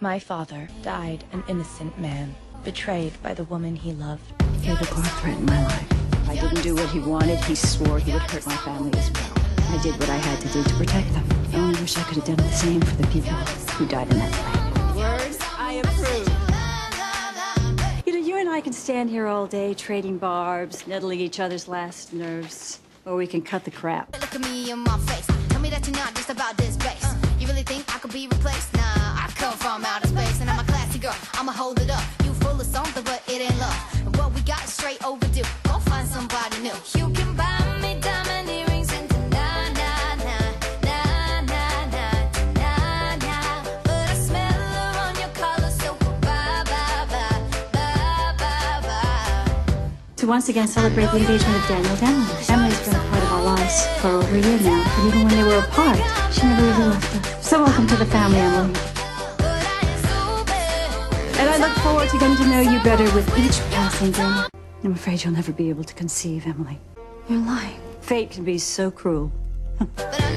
My father died an innocent man, betrayed by the woman he loved. David Clarke threatened my life. I didn't do what he wanted, he swore he would hurt my family as well. I did what I had to do to protect them. Oh, I only wish I could have done the same for the people who died in that fight. Words I approve. You know, you and I can stand here all day trading barbs, nettling each other's last nerves. Or we can cut the crap. Look at me in my face. Tell me that you're not just about this bass. You really think I could be replaced? It up. You full of something, but it ain't love. And what we got straight overdue. Go find somebody new. You can buy. To once again celebrate the engagement of Daniel Daniels. Emily's been a part of our lives for over a year now. And even when they were apart, she never really left us. So welcome to the family, Emily. And I look forward to getting to know you better with each passing day. I'm afraid you'll never be able to conceive, Emily. You're lying. Fate can be so cruel.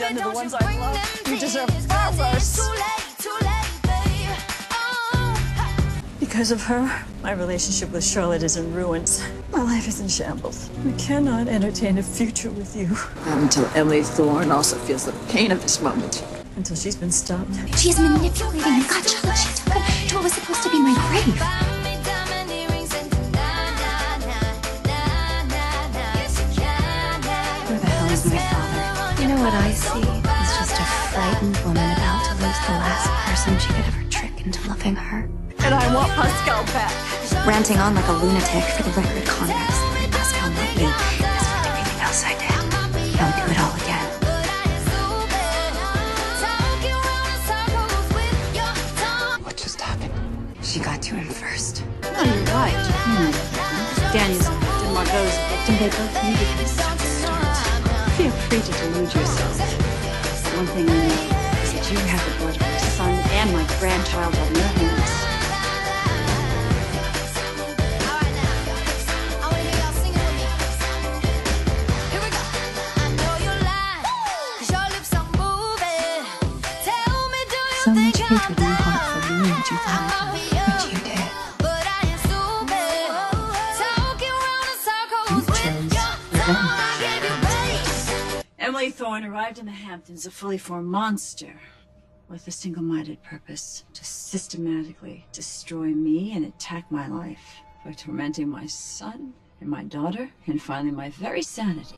done to the ones I love. You deserve tears, far 'cause it's worse. Too late, too late, babe. Oh, hey. Because of her, my relationship with Charlotte is in ruins. My life is in shambles. I cannot entertain a future with you Not until Emily Thorne also feels the pain of this moment. until she's been stopped. She is manipulating and got Charlotte. She took her to what was supposed to be my grave. Know what I see is just a frightened woman about to lose the last person she could ever trick into loving her. And I want Pascal back. Ranting on like a lunatic for the record slaughtered Pascal, not me. As for everything else I did, I'll do it all again. But I ain't so bad. Talking round in circles with your tongue. What just happened? She got to him first. No, you're right. Hmm. Daniel's a victim, Margaux's victim. They both needed this. Feel free to delude yourself. One thing I know is that you have the blood of my son and my grandchild on your hands. Alright now, I wanna hear y'all singing with me. Here we Emily Thorne arrived in the Hamptons a fully formed monster with a single-minded purpose to systematically destroy me and attack my life by tormenting my son and my daughter and finally my very sanity.